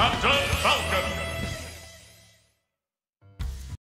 Captain Falcon.